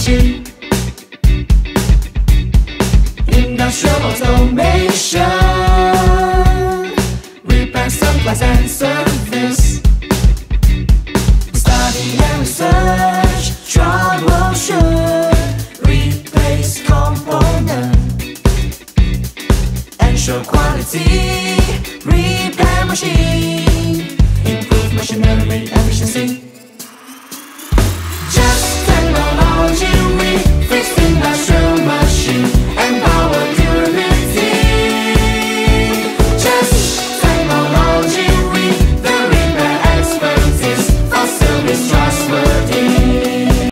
technology Industrial automation Repair, supplies and service. We Study and research Troubleshoot Replace component Ensure quality Repair machine Improve machinery efficiency.